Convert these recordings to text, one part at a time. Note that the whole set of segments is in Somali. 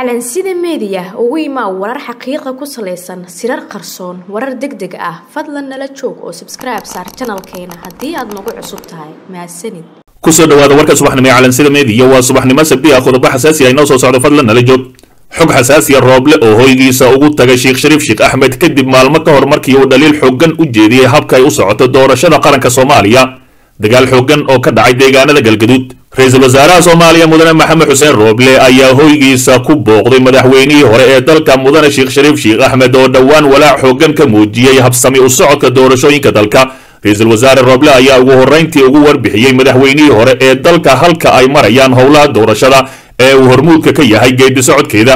calansida meediya ugu imaa warar xaqiiqa ku salaysan sirar qarsoon warar deg deg ah fadlan nala joog oo sabskribe saar janalkeena haddii aad nagu cusub tahay. Mahadsanid ku soo dhawaada warka subaxnimo ee calansida meediya waa subaxnimo sabti ah qodobo xasaasi ah inoo soo socdo fadlan nala joog. Xog xasaasiya rooble oo hoygiisa ugu tagay sheekh shariif sheekh axmed kadib maalmo ka hor markii uu dhaliil xooggan u jeediyey habka ay u socoto doorashada qaranka soomaaliya dagaal xooggan oo ka dhacay deegaanada galgaduud. Ra'iisul wasaaraha soomaaliya mudane maxamed xuseen rooble ayaa hoygiisa ku booqday madaxweynihii hore ee dalka mudane sheekh shariif sheekh axmed oo dhowaan walaac xooggan ka muujiyey habsami u socodka doorashooyinka dalka. Ra'iisul wasaare rooble ayaa ugu horrayntii ugu warbixiyey madaxweynihii hore ee dalka halka ay marayaan howlaha doorashada ee uu hormuudka ka yahay geedi socodkeeda.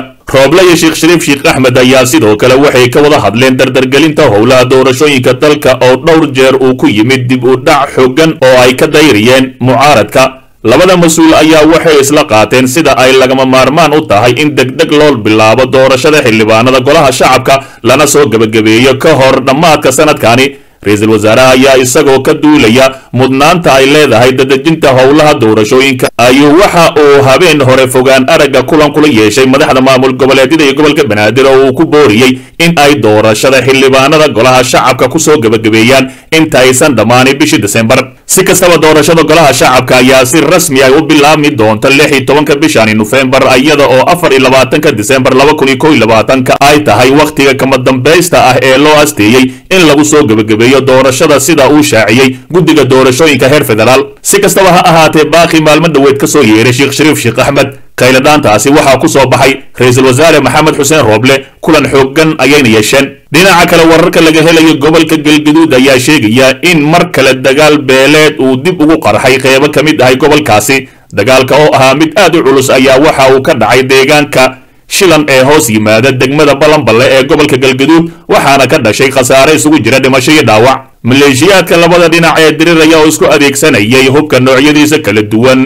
Sheekh shariif sheekh axmed ayaa sidoo kale waxay ka wada hadleen dardargelinta howlaha doorashooyinka dalka oo dhowr jeer uu ku yimid dib u dhac xooggan oo ay ka dayriyeen mucaaradka. Labada mas'uul ayaa waxay isla qaateen sida ay lagama maarmaan u tahay in degdeg loo bilaabo doorashada xildhibaanada golaha shacabka lana soo gebagabeeyo ka hor dhammaadka sanadkani ra'iisul wasaaraha ayaa isagoo ka duulaya mudnaanta ay leedahay dadejinta howlaha doorashooyinka. Ayuu waxa uu habeen hore fogaan aragga kulan kula yeeshay madaxda maamul goboleedyada iyo gobolka banaadir oo uu ku booriyey in ay doorashada xildhibaanada golaha shacabka ku soo gebagabeeyaan inta aysan dhammaanin bishii desembar si kastaba doorashada golaha shacabka ayaa si rasmi ay u bilaabmi doonta lix iyo tobanka bishani nofembar iyada oo afar iyo labaatanka disembar laba kun iyo kow iyo labaatanka ay tahay wakhtiga kama dambaysta ah ee loo asteeyey in lagu soo gebagabeeyo doorashada sida uu shaaciyey guddiga doorashooyinka heer federaal. Si kastaba ha ahaatee baaqi maalmo dhoweed ka soo yeeray sheekh shariif sheekh axmed khayladhaantaasi waxaa ku soo baxay ra'iisul wasaare maxamed xuseen rooble. Kulan xooggan ayayna yeesheen. Dhinaca kale wararka laga helayo gobolka galgaduud ayaa sheegaya in mar kale dagaal beeleed uu dib ugu qarxay qeybo ka mid ahay gobolkaasi. Dagaalka oo ahaa mid aad u culus ayaa waxa uu ka dhacay deegaanka shilan ee hoos yimaada degmada balanballe ee gobolka galgaduud waxaana ka dhashay khasaare isugu jira dhimasho iyo dhaawac. Maleeshiyaadka labada dhinac ee diriraya oo isku adeegsanayay hubka noocyadiisa kala duwan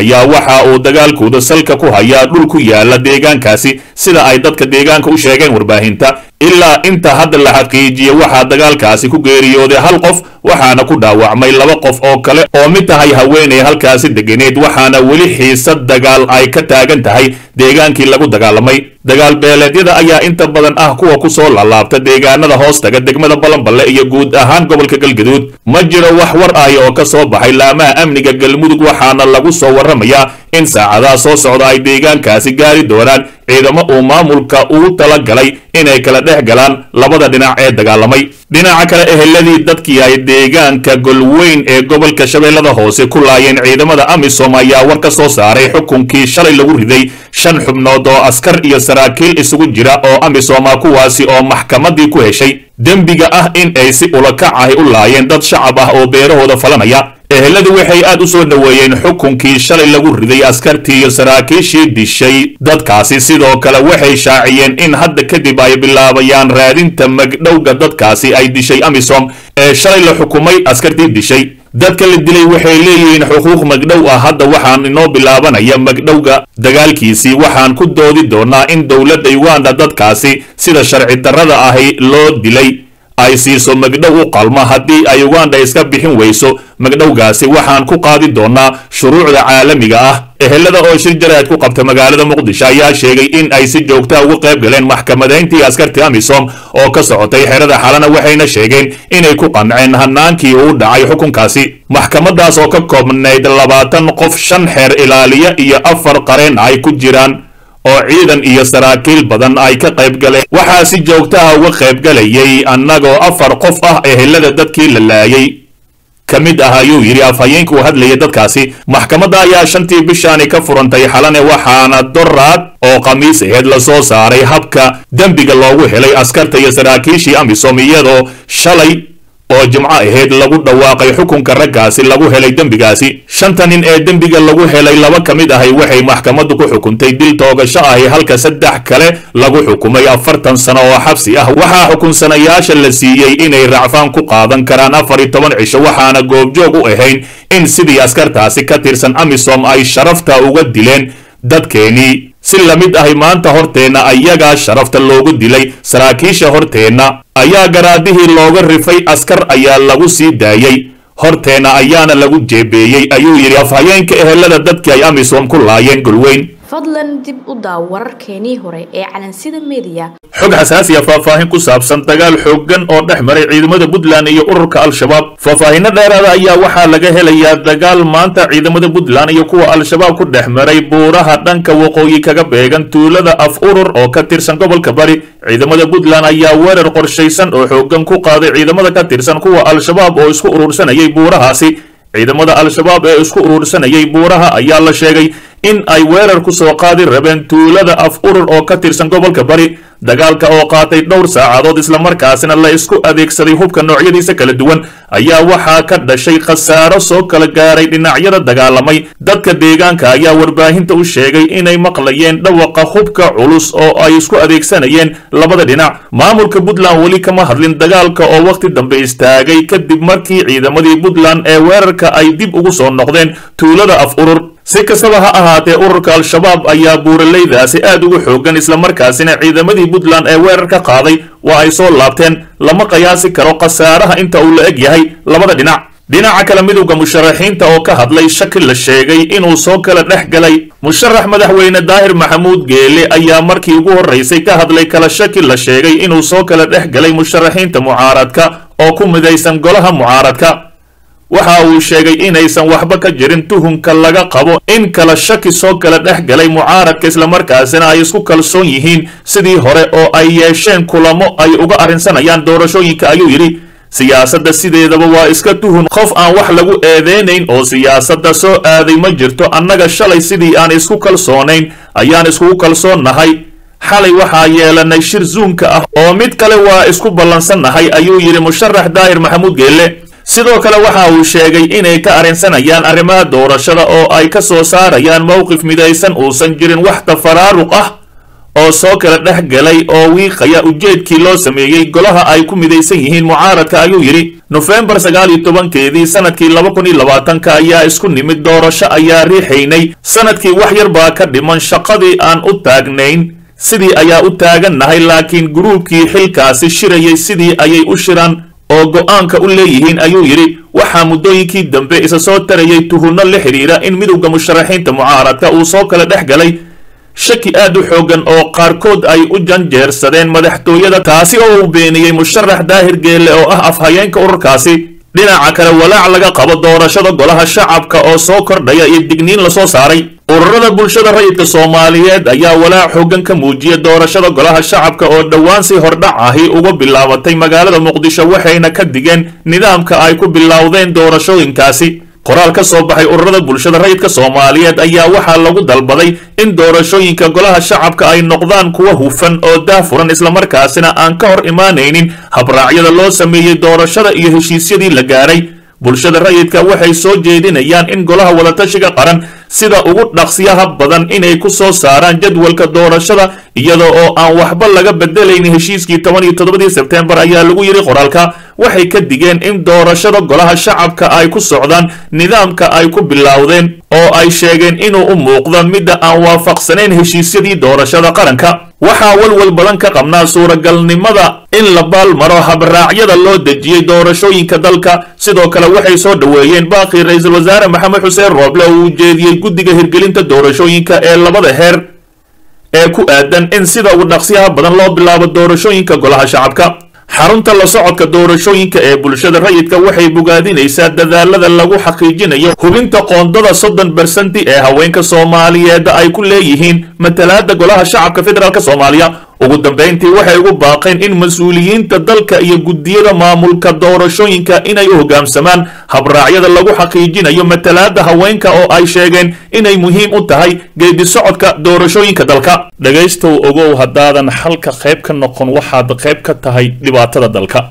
ayaa waxa uu dagaalkooda salka ku hayaa dhul ku yaalla deegaankaasi sida ay dadka deegaanka u sheegeen warbaahinta ilaa inta hadda la xaqiijiyey waxaa dagaalkaasi ku geeriyooday hal qof waxaana ku dhaawacmay laba qof oo kale oo mid tahay haweenay halkaasi deganeed waxaana weli xiisad dagaal ay ka taagan tahay deegaankii lagu dagaalamay. Dagaal beeleedyada ayaa inta badan ah kuwa ku soo laalaabta deegaanada hoostaga degmada balanballe iyo guud ahaan gobolka galgaduud. Ma jiro wax war ahi oo ka soo baxay laamaha amniga galmudug waxaana lagu soo warramayaa in saacadaha soo socda ay deegaankaasi gaari doonaan ciidamo uu maamulka ugu tala galay inay kala dhex galaan labada dhinac ee dagaalamay. Dhinaca kale eheladii dadkii ay deegaanka golweyn ee gobolka shabeellada hoose ku laayeen ciidamada amisom ayaa war ka soo saaray xukunkii shalay lagu riday shan xubnood oo askar iyo saraakiil isugu jira oo amisoma kuwaasi oo maxkamadii ku heshay. Dembiga ah in ay si ulakac ahi u laayeen dad shacab ah oo beerahooda falanaya eheladu waxay aad u soo dhoweeyeen xukunkii shalay lagu riday askartii iyo saraakiishii dishay. Dadkaasi sidoo kale waxay shaaciyeen in hadda kadib ay bilaabayaan raadinta magdhowga dadkaasi ay dishay amisom ee shalay la xukumay askartii dishay. Dadka la dilay waxay leeyihiin xuquuq magdhow ah. Hadda waxaan inoo bilaabanaya magdhowga. Dagaalkiisii waxaan ku doodi doonaa in dowladda uganda dadkaasi sida sharci darrada ahi loo dilay ay siiso magdhow u qalma haddii ay uganda iska bixin weyso magdhowgaasi waxaan ku qaadi doonaa shuruucda caalamiga ah. Ehelada oo shir jaraad ku qabta magaalada muqdisho ayaa sheegay in ay si joogtaa uga qayb galeen maxkamadayntii askartii amisom oo ka socotay xerada xalana waxayna sheegeen inay ku qanceen hanaankii uu dhacay xukunkaasi. Maxkamadaas oo ka koobnayd labaatan qof shan xeer ilaaliya iyo afar qareen ay ku jiraan oo ciidan iyo saraakiil badan ay ka qayb galeen. Waxaa si joogtaha uga qayb galayay annagoo afar qof ah ehelada dadkii la laayay. Ka mid ah ayuu yidhi afhayeenka uu hadlayay dadkaasi. Maxkamadda ayaa shantii bishaani ka furantay xalane waxaana doraad oo khamiis aheed la soo saaray habka dembiga loogu helay askarta iyo saraakiishii amisom iyadoo shalay oo jimco ahayd lagu dhawaaqay xukunka raggaasi lagu helay dembigaasi. Shanta nin ee dembiga lagu helay laba ka mid ahay waxay maxkamaddu ku xukuntay dil toogasho ahi halka saddex kale lagu xukumay afartan sano oo xabsi ah. Waxaa xukunsanayaasha la siiyey inay racfaan ku qaadan karaan afar iyo toban cisho waxaana goobjoog u ahayn in sidii askartaasi ka tirsan amisom ay sharafta uga dileen dadkeenii si la mid ahi maanta horteenna ayagaa sharafta loogu dilay saraakiisha horteenna ayaa garaadihii looga rifay askar ayaa lagu sii daayey horteenna ayaana lagu jeebeeyey ayuu yidhi afhayeenka ehelada dadkii ay amisom ku laayeen golweyn fadlan dib u daaw wararkeenii hore ee calansida meediya xog xasaasiya faahfaahin ku saabsan dagaal xooggan oo dhex maray ciidamada puntland iyo ururka al-shabaab. Faahfaahinno dheeraada ayaa waxaa laga helayaa dagaal maanta ciidamada puntland iyo kuwa al-shabaab ku dhex maray buuraha dhanka waqooyi kaga beegan tuulada af urur oo ka tirsan gobolka bari. Ciidamada puntland ayaa weerar qorshaysan oo xooggan ku qaaday ciidamada ka tirsan kuwa al-shabaab oo isku urursanayay buurahaasi. Ciidamada al-shabaab ee isku urursanayay buuraha ayaa la sheegay in ay weerar ku soo qaadi rabeen tuulada af urur oo ka tirsan gobolka bari dagaalka oo qaatay dhowr saacadood islamarkaasina la isku adeegsaday hubka noocyadiisa kala duwan ayaa waxaa ka dhashay khasaaro soo kala gaaray dhinacyada dagaalamay. Dadka deegaanka ayaa warbaahinta u sheegay inay maqlayeen dhawaqa hubka culus oo ay isku adeegsanayeen labada dhinac. Maamulka puntland weli kama hadlin dagaalka oo wakhti dambe istaagay kadib markii ciidamadii puntland ee weerarka ay dib ugu soo noqdeen tuulada af urur si kastaba ha ahaatee ururka al-shabaab ayaa buuralaydaasi aad ugu xoogan islamarkaasina ciidamadii puntland ee weerar ka qaaday waa ay soo laabteen. Lama qiyaasi karo khasaaraha inta uu la eg yahay labada dhinac. Dhinaca kale midowda musharaxiinta oo ka hadlay shaki la sheegay inuu soo kala dhex galay. Musharax madaxweyne daahir maxamuud geele ayaa markii ugu horraysay ka hadlay kala shaki la sheegay inuu soo kala dhex galay musharaxiinta mucaaradka oo ku midaysan golaha mucaaradka waxa uu sheegay inaysan waxba ka jirin tuhunka laga qabo. In kala shaki soo kala dhex galay mucaaradka islamarkaasina ay isku kalsoon yihiin. Sidii hore oo ay yeesheen kulamo ay uga arrinsanayaan doorashooyinka ayuu yidhi siyaasadda sideedaba waa iska tuhun. Qof aan wax lagu eedeynayn oo siyaasadda soo aaday ma jirto. Annaga shalay sidii aan isku kalsoonayn ayaan iskugu kalsoonnahay. Xalay waxaa yeelanay shir zuunka ah oo mid kale waa isku ballansannahay ayuu yidhi musharax daahir maxamuud geelle sidoo kale waxa uu sheegay inay ka arrinsanayaan arrimaha doorashada oo ay ka soo saarayaan mowqif midaysan uusan jirin wax tafaraaruq ah oo soo kala dhex galay oo wiiqaya ujeedkii loo sameeyey golaha ay ku midaysan yihiin mucaaradka ayuu yidhi. Nofembar sagaal iyo tobankeedii sannadkii laba kun iyo labaatanka ayaa isku nimid doorasho ayaa riixaynay. Sanadkii wax yar baa ka dhiman shaqadii aan u taagnayn sidii ayaa u taagannahay laakiin gruubkii xilkaasi shirayay sidii ayay u shiraan oo go'aanka u leeyihiin ayuu yidhi waxaa muddooyinkii dambe isa soo tarayay tuhunno la xidhiira in midowda musharaxiinta mucaaradka uu soo kala dhex galay. Shaki aad u xooggan oo qaarkood ay u janjeersadeen madaxtooyada taasi oo uu beeniyey musharax daahir geelle oo ah afhayeenka ururkaasi. Dhinaca kale walaac laga qabo doorashada golaha shacabka oo soo kordhaya iyo digniin la soo saaray ururada bulshada rayidka soomaaliyeed ayaa walaac xooggan ka muujiya doorashada golaha shacabka oo dhowaan si hordhac ahi uga bilaabatay magaalada muqdisho waxayna ka digeen nidaamka ay ku bilowdeen doorashooyinkaasi. Qoraal ka soo baxay ururada bulshada rayidka soomaaliyeed ayaa waxaa lagu dalbaday in doorashooyinka golaha shacabka ay noqdaan kuwa hufan oo daafuran islamarkaasina aan ka hor imaanaynin habraacyada loo sameeyey doorashada iyo heshiisyadii la gaaray. Bulshada rayidka waxay soo jeedinayaan in golaha wadatashiga qaran sida ugu dhaqsiyaha badan inay ku soo saaraan jadwalka doorashada iyada oo aan waxba laga bedelayn heshiiskii toban iyo toddobadii sebtembar ayaa lagu yidhi qoraalka waxay ka digeen in doorashada golaha shacabka ay ku socdaan nidaamka ay ku bilowdeen oo ay sheegeen inuu u muuqdo midda aan waafaqsanayn heshiisyadii doorashada qaranka. Waxaa walwal badan ka qabnaa suuragalnimada in la baalmaro habraacyada loo dejiyey doorashooyinka dalka. Sidoo kale waxay soo dhoweeyeen baaqii ra'iisul wasaare maxamed xuseen rooble oo uu jeediyey guddiga hirgelinta doorashooyinka ee labada heer ee ku aadan in sida ugu dhaqsiyaha badan loo bilaabo doorashooyinka golaha shacabka xarunta la socodka doorashooyinka ee bulshada rayidka waxay bogaadinaysaa dadaalada lagu xaqiijinayo hubinta qoondada soddon bersanti ee haweenka soomaaliyeed ay ku leeyihiin matalaada golaha shacabka federaalk soomaaliya ugu dambayntii waxay ugu baaqeen in mas'uuliyiinta dalka iyo guddiyada maamulka doorashooyinka inay u hoggaamsamaan habraacyada lagu xaqiijinayo matalaada haweenka oo ay sheegeen inay muhiim u tahay geedi socodka doorashooyinka dalka. Dhegaystow ogow haddaadan xalka qayb ka noqon waxaad qayb ka tahay dhibaatada dalka